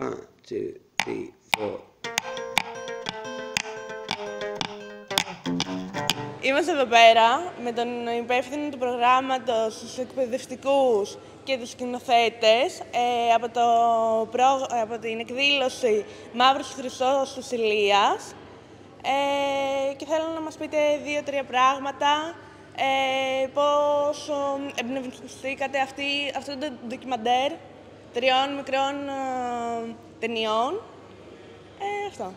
One, two, three, four. Είμαστε εδώ πέρα με τον υπεύθυνο του προγράμματος, τους εκπαιδευτικούς και τους σκηνοθέτες ε, από, το, πρό- από την εκδήλωση Μαύρος Χρυσός της Ηλίας ε, και θέλω να μας πείτε δύο-τρία πράγματα ε, πώς ε, εμπνευστήκατε αυτή, αυτό το ντοκιμαντέρ τριών μικρών ε, ταινιών. Ε, αυτό.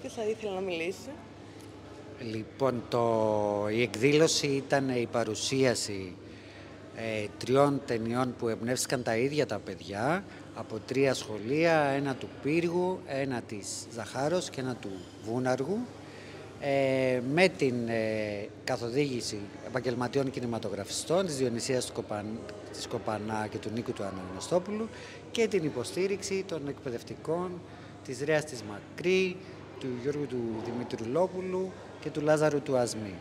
Ποιος θα ήθελε να μιλήσει; Λοιπόν, το, η εκδήλωση ήταν η παρουσίαση ε, τριών ταινιών που εμπνεύστηκαν τα ίδια τα παιδιά από τρία σχολεία, ένα του Πύργου, ένα της Ζαχάρος και ένα του Βούναργου ε, με την ε, καθοδήγηση επαγγελματιών κινηματογραφιστών της Διονυσίας του Κοπαν, της Κοπανά και του Νίκου του Αναγνωστόπουλου και την υποστήριξη των εκπαιδευτικών της Ρέας της Μακρύ, του Γιώργου του Δημητρουλόπουλου και του Λάζαρου του Ασμή.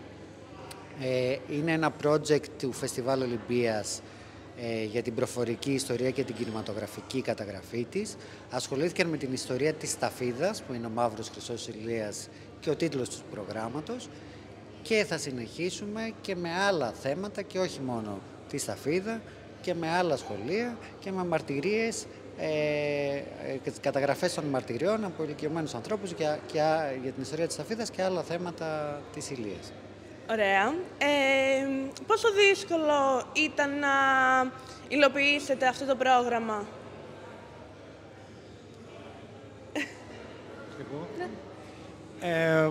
Ε, είναι ένα project του Φεστιβάλ Ολυμπίας ε, για την προφορική ιστορία και την κινηματογραφική καταγραφή της. Ασχολήθηκαν με την ιστορία της Σταφίδας, που είναι ο Μαύρος Χρυσός Ηλίας και ο τίτλος του προγράμματος και θα συνεχίσουμε και με άλλα θέματα και όχι μόνο της Σταφίδα και με άλλα σχολεία και με μαρτυρίες ε, ε, και τις καταγραφές των μαρτυριών από ηλικιωμένους ανθρώπους για, και, α- για την ιστορία της Σταφίδας και άλλα θέματα της Ηλίας. Ωραία. Ε, πόσο δύσκολο ήταν να υλοποιήσετε αυτό το πρόγραμμα; Ε,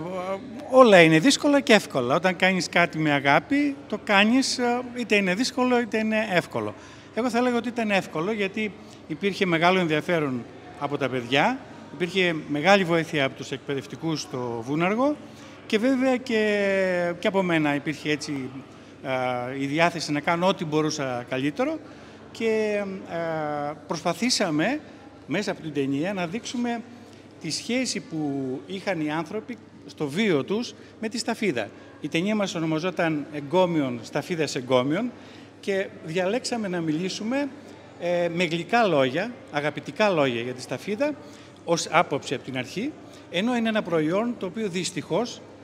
όλα είναι δύσκολα και εύκολα. Όταν κάνεις κάτι με αγάπη, το κάνεις ε, είτε είναι δύσκολο είτε είναι εύκολο. Εγώ θα έλεγα ότι ήταν εύκολο γιατί υπήρχε μεγάλο ενδιαφέρον από τα παιδιά, υπήρχε μεγάλη βοήθεια από τους εκπαιδευτικούς στο Βούναργο και βέβαια και, και από μένα υπήρχε έτσι ε, η διάθεση να κάνω ό,τι μπορούσα καλύτερο και ε, προσπαθήσαμε μέσα από την ταινία να δείξουμε τη σχέση που είχαν οι άνθρωποι στο βίο τους με τη σταφίδα. Η ταινία μας ονομαζόταν «Εγκόμιον, σταφίδας εγκόμιον» και διαλέξαμε να μιλήσουμε ε, με γλυκά λόγια, αγαπητικά λόγια για τη σταφίδα, ως άποψη από την αρχή, ενώ είναι ένα προϊόν το οποίο δυστυχώς ε,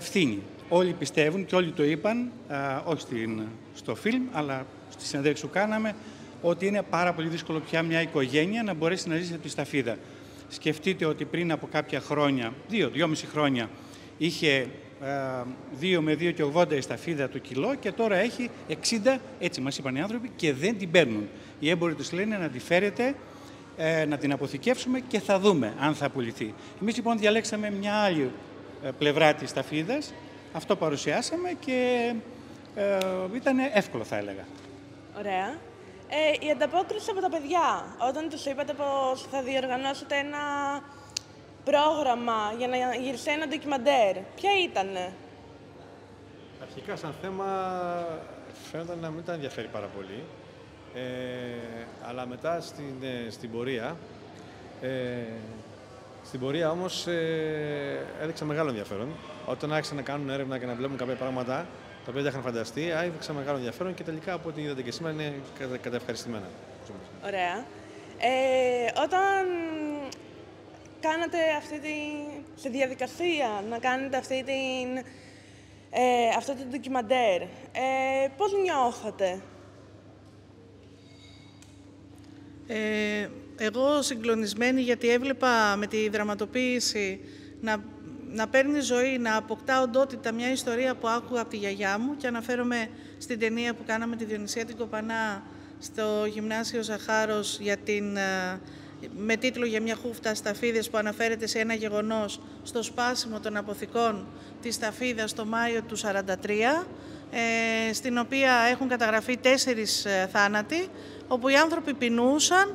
φθήνει. Όλοι πιστεύουν και όλοι το είπαν, α, όχι στην, στο φιλμ, αλλά στη συνέντευξη που κάναμε, ότι είναι πάρα πολύ δύσκολο πια μια οικογένεια να μπορέσει να ζήσει από τη σταφίδα. Σκεφτείτε ότι πριν από κάποια χρόνια, δύο, δυόμιση χρόνια, είχε ε, 2 με 2 και 80 η σταφίδα το κιλό και τώρα έχει 60, έτσι μας είπαν οι άνθρωποι, και δεν την παίρνουν. Οι έμποροι τους λένε να τη φέρετε, ε, να την αποθηκεύσουμε και θα δούμε αν θα πουληθεί. Εμείς λοιπόν διαλέξαμε μια άλλη ε, πλευρά της σταφίδας, αυτό παρουσιάσαμε και ε, ήταν εύκολο θα έλεγα. Ωραία. Ε, η ανταπόκριση από τα παιδιά, όταν τους είπατε πως θα διοργανώσετε ένα πρόγραμμα για να γυριστεί ένα ντοκιμαντέρ, ποια ήτανε; Αρχικά, σαν θέμα, φαίνονταν να μην τα ενδιαφέρει πάρα πολύ. Ε, αλλά μετά στην, ε, στην πορεία, ε, στην πορεία όμως ε, έδειξα μεγάλο ενδιαφέρον. Όταν άρχισαν να κάνουν έρευνα και να βλέπουν κάποια πράγματα τα οποία δεν είχαν φανταστεί, έδειξα μεγάλο ενδιαφέρον και τελικά από ό,τι είδατε και σήμερα είναι κατα, καταευχαριστημένα. Ωραία. Ε, όταν κάνατε αυτή τη, στη διαδικασία να κάνετε αυτή την, ε, αυτό το ντοκιμαντέρ, ε, πώς νιώθατε; Ε, εγώ συγκλονισμένη γιατί έβλεπα με τη δραματοποίηση να, να παίρνει ζωή, να αποκτά οντότητα μια ιστορία που άκουγα από τη γιαγιά μου και αναφέρομαι στην ταινία που κάναμε τη Διονυσία την Κοπανά στο Γυμνάσιο Ζαχάρος για την, ε, με τίτλο «Για μια χούφτα σταφίδες» που αναφέρεται σε ένα γεγονός στο σπάσιμο των αποθηκών της σταφίδας το Μάιο του 1943 ε, στην οποία έχουν καταγραφεί τέσσερις ε, θάνατοι, όπου οι άνθρωποι πεινούσαν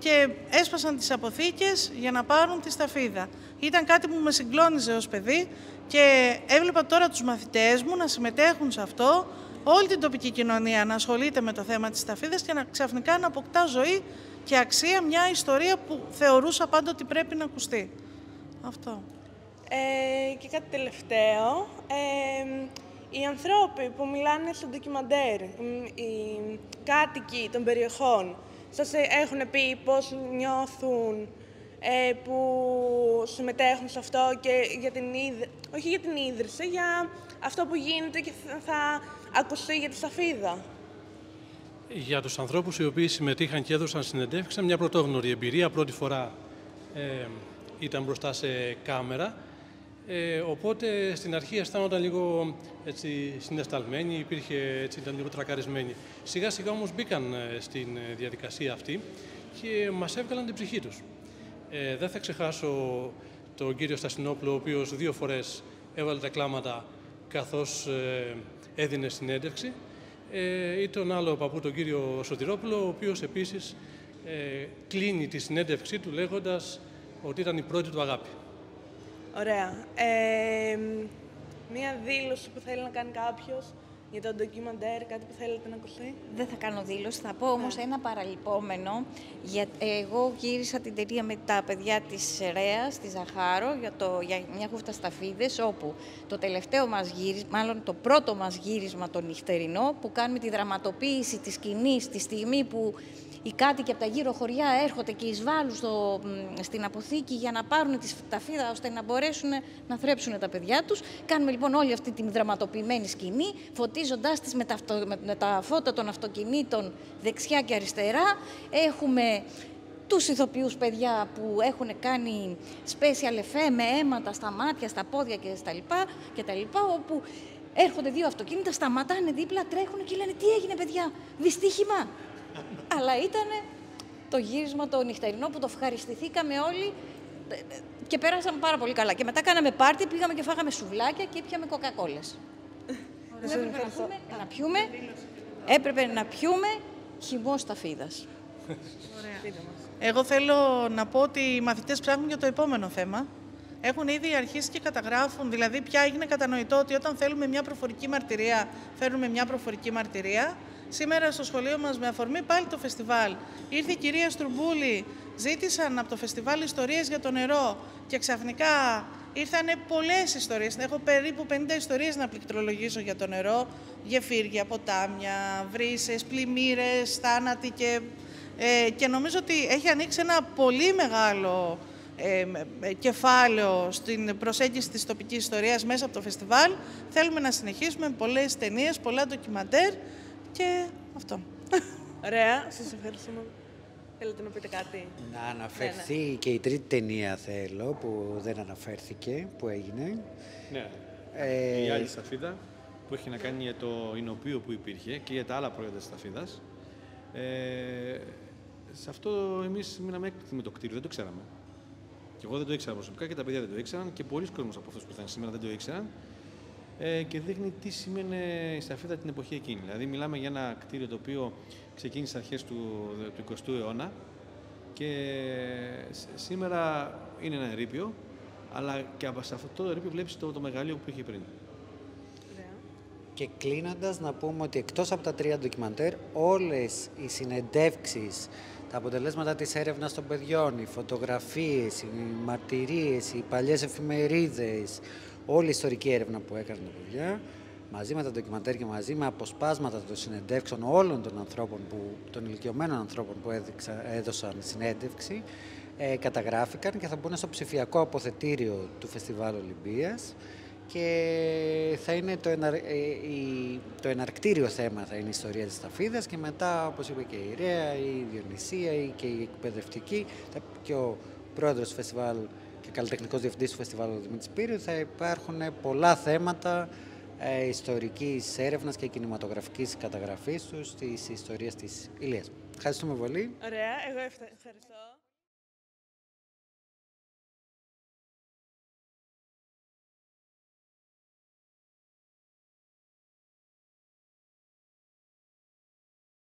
και έσπασαν τις αποθήκες για να πάρουν τη σταφίδα. Ήταν κάτι που με συγκλώνιζε ως παιδί και έβλεπα τώρα τους μαθητές μου να συμμετέχουν σε αυτό, όλη την τοπική κοινωνία να ασχολείται με το θέμα της σταφίδας και να ξαφνικά να αποκτά ζωή και αξία μια ιστορία που θεωρούσα πάντα ότι πρέπει να ακουστεί. Αυτό. Ε, και κάτι τελευταίο. Ε, οι ανθρώποι που μιλάνε στο ντοκιμαντέρ, μ, οι κάτοικοι των περιοχών, σας έχουν πει πώς νιώθουν ε, που συμμετέχουν σε αυτό και για την ίδρυση, όχι για την ίδρυση, για αυτό που γίνεται και θα, θα ακουστεί για τη Σαφίδα. Για τους ανθρώπους οι οποίοι συμμετείχαν και έδωσαν συνεντεύξεις, μια πρωτόγνωρη εμπειρία, πρώτη φορά ε, ήταν μπροστά σε κάμερα, ε, οπότε στην αρχή αισθάνονταν λίγο έτσι, συναισθαλμένοι, υπήρχε, έτσι, ήταν λίγο τρακαρισμένοι. Σιγά σιγά όμως μπήκαν ε, στην ε, διαδικασία αυτή και μας έβγαλαν την ψυχή τους. Ε, δεν θα ξεχάσω τον κύριο Στασινόπουλο, ο οποίος δύο φορές έβαλε τα κλάματα καθώς ε, έδινε συνέντευξη ε, ή τον άλλο παππού, τον κύριο Σωτηρόπουλο, ο οποίος επίσης ε, κλείνει τη συνέντευξή του λέγοντας ότι ήταν η πρώτη του αγάπη. Ωραία. Ε, μία δήλωση που θέλει να κάνει κάποιος για το ντοκιμαντέρ, κάτι που θέλετε να ακουστεί; Δεν θα κάνω δήλωση, θα πω όμως ένα παραλυπόμενο. Για, εγώ γύρισα την ταινία με τα παιδιά της Ρέας, της Ζαχάρο, για, το, για μια χούφτα σταφίδες, όπου το τελευταίο μας γύρισμα, μάλλον το πρώτο μας γύρισμα το νυχτερινό, που κάνουμε τη δραματοποίηση της σκηνής, τη στιγμή που οι κάτοικοι από τα γύρω χωριά έρχονται και εισβάλλουν στο, στην αποθήκη για να πάρουν τη σταφίδα ώστε να μπορέσουν να θρέψουν τα παιδιά τους. Κάνουμε λοιπόν όλη αυτή την δραματοποιημένη σκηνή, φωτίζοντάς τις με τα, με τα φώτα των αυτοκινήτων δεξιά και αριστερά. Έχουμε τους ηθοποιούς παιδιά που έχουν κάνει special effect με αίματα στα μάτια, στα πόδια και στα λοιπά, και τα λοιπά όπου έρχονται δύο αυτοκίνητα, σταματάνε δίπλα, τρέχουν και λένε τι έγινε παιδιά, δυστύχημα. Αλλά ήταν το γύρισμα το νυχτερινό που το ευχαριστηθήκαμε όλοι και πέρασαμε πάρα πολύ καλά. Και μετά κάναμε πάρτι, πήγαμε και φάγαμε σουβλάκια και πιάμε κοκακόλες. Έπρεπε να, πούμε, να πιούμε, έπρεπε να πιούμε χυμό σταφίδας. Εγώ θέλω να πω ότι οι μαθητές ψάχνουν για το επόμενο θέμα. Έχουν ήδη αρχίσει και καταγράφουν, δηλαδή πια έγινε κατανοητό ότι όταν θέλουμε μια προφορική μαρτυρία, φέρνουμε μια προφορική μαρτυρία. Σήμερα στο σχολείο μας με αφορμή πάλι το φεστιβάλ. Ήρθε η κυρία Στρουμπούλη, ζήτησαν από το φεστιβάλ ιστορίες για το νερό και ξαφνικά ήρθαν πολλές ιστορίες. Έχω περίπου 50 ιστορίες να πληκτρολογήσω για το νερό. Γεφύρια, ποτάμια, βρύσες, πλημμύρες, θάνατοι και, ε, και νομίζω ότι έχει ανοίξει ένα πολύ μεγάλο ε, κεφάλαιο στην προσέγγιση της τοπικής ιστορίας μέσα από το φεστιβάλ. Θέλουμε να συνεχίσουμε με πολλές ταινίες, πολλά ντοκιμαντέρ και αυτό. Ωραία, σας ευχαριστούμε. Θέλετε να πείτε κάτι; Να αναφερθεί ναι, ναι. και η τρίτη ταινία θέλω που δεν αναφέρθηκε, που έγινε. Ναι, ε... η άλλη σταφίδα που έχει να κάνει για το εινοποιείο που υπήρχε και για τα άλλα προϊόντα της σταφίδας. Ε, σε αυτό εμείς μείναμε έκπληκτοι με το κτίριο, δεν το ξέραμε. Και εγώ δεν το ήξερα προσωπικά και τα παιδιά δεν το ήξεραν και πολλοί κόσμοι από αυτούς που ήταν σήμερα δεν το ήξεραν. Ε, και δείχνει τι σημαίνει η σταφίδα την εποχή εκείνη. Δηλαδή, μιλάμε για ένα κτίριο το οποίο ξεκίνησε αρχές του, του 20ου αιώνα και σήμερα είναι ένα ερείπιο, αλλά και από αυτό το ερείπιο βλέπεις το, το μεγαλείο που είχε πριν. Και κλείνοντας να πούμε ότι εκτός από τα τρία ντοκιμαντέρ, όλες οι συνεντεύξεις τα αποτελέσματα της έρευνας των παιδιών, οι φωτογραφίες, οι μαρτυρίες, οι παλιές εφημερίδες, όλη η ιστορική έρευνα που έκαναν τα παιδιά, μαζί με τα ντοκιμαντέρ και μαζί με αποσπάσματα των συνεντεύξεων όλων των ανθρώπων, που, των ηλικιωμένων ανθρώπων που έδειξα, έδωσαν συνέντευξη, ε, καταγράφηκαν και θα μπουν στο ψηφιακό αποθετήριο του Φεστιβάλ Ολυμπίας και θα είναι το, ενα, ε, το εναρκτήριο θέμα θα είναι η ιστορία της Ταφίδας και μετά, όπως είπε και η Ρέα, η Διονυσία και η εκπαιδευτική και ο πρόεδρος του φεστιβάλ και καλλιτεχνικός διευθυντής του φεστιβάλ ο Δημήτρης Πύριου θα υπάρχουν πολλά θέματα ε, ιστορικής έρευνας και κινηματογραφικής καταγραφής τους της ιστορίας της Ηλίας. Ευχαριστούμε πολύ. Ωραία, εγώ ευχαριστώ.